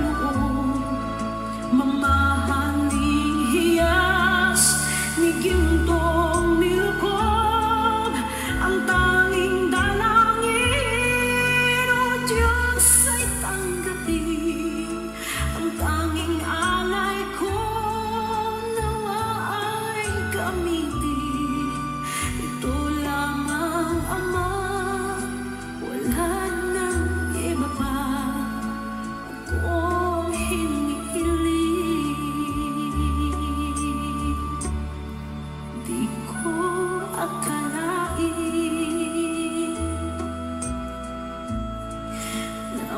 maipagkaloob,